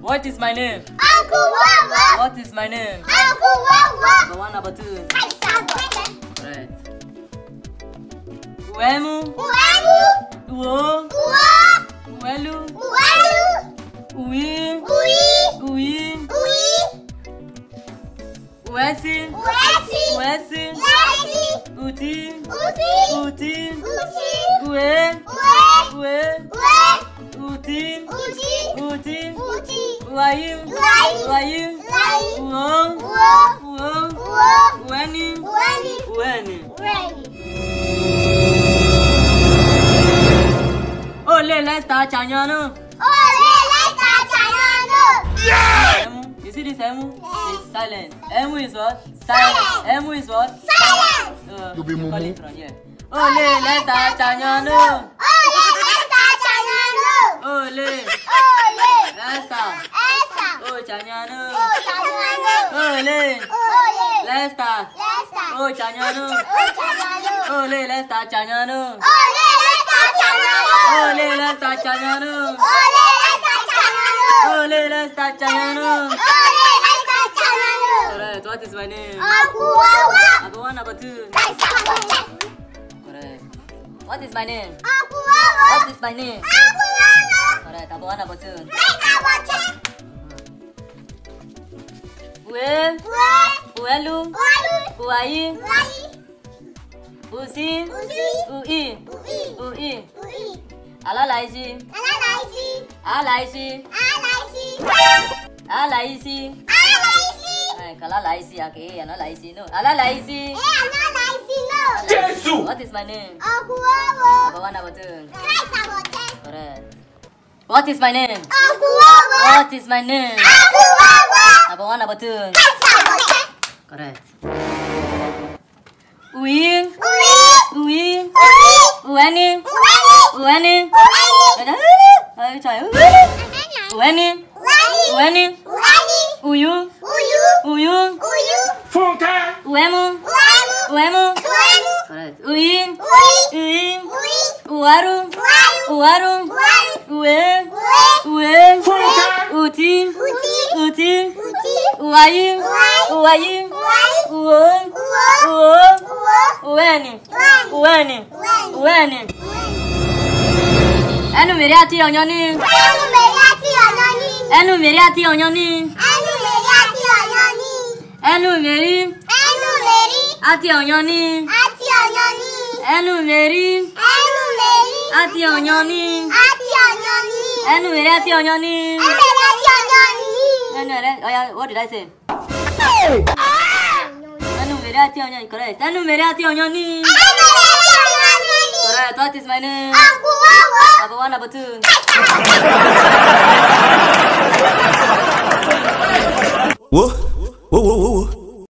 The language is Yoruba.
What is my name? Uncle Wawa. What is my name? Uncle Wawa. Number one, number two. Right. Uemu. Uemu. Uo. Uo. Uelu. Uelu. Ui. Ui. Ui. Ui. Uesi. Uesi. Uesi. Uesi. Uti. Uti. Uti. Uti. Ue. Ue. Ue. Ue. Uti. Uti. Uayim. Uayim. Uon. Uon. Ueni. Ueni. Ole lesta chanyano. Ole lesta chanyano. Yeah! Emu, you see this Emu? Yes. It's silent. Emu is what? Silence. Emu is what? Silent. Uh, you be mumu. Ole lesta chanyano. Ole lesta chanyano. Ole. Oh, canya nu. Oh, canya nu. Oh, le. Oh, le. Lesta. Lesta. Oh, canya nu. Oh, canya nu. Oh, le. Lesta, canya nu. Oh, le. Lesta, canya nu. Oh, le. Lesta, canya nu. Oh, le. Lesta, canya nu. Oh, le. Lesta, canya nu. Oh, le. Lesta, canya nu. Correct. What is my name? Abu Awa. Abu Awa, number two. Correct. What is my name? Abu Awa. What is my name? Abu Awa. Correct. Abu Awa, number two. Hey, Abu Awa. Bue. Bue. Buelu. Buelu. Buayi. Buayi. Buzi. Buzi. Bui. Bui. Bui. Bui. Alalaisi. Alalaisi. Alaisi. Alaisi. Alaisi. Alaisi. Ay, kalalaisi ake, analaisi no. Alalaisi. Eh, analaisi no. Jesus. What is my name? Okuowo. Number one, number two. Christ, number ten. Correct. What is my name? Okuowo. What is my name? Okuowo. 나봉하나 버튼 그렇지 우잉 우잉 우아니 우아니 아유 자요 우아니 우아니 우유 우유 풍타 우에무 우에무 그렇지 우잉 우잉 우아룽 우아룽 우에 Uwai. Uwo. Uwo. Uweni. Uweni. Uweni. Ẹnu mèrè àti ọ̀yàn ni. Ẹnu mèrè àti ọ̀yàn ni. Ẹnu mèrè àti ọ̀yàn ni. Ẹnu mèrè àti ọ̀yàn ni. Ẹnu mèrè. Ẹnu mèrè. Àti ọ̀yàn ni. Àti ọ̀yàn ni. Ẹnu mèrè. Ẹnu mèrè. Àti ọ̀yàn ni. Àti What did I say? Ate! Anong merati onyan, correct. Anong merati onyan ni? Anong merati onyan ni? Correct, is my name? Abu Wawa. Abu Wawa, Abu